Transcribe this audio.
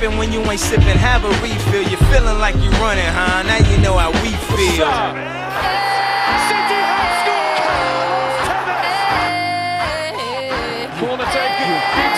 tripping when you ain't sipping. Have a refill. You're feeling like you're running, huh? Now you know how we feel. City have scored. Corner taken.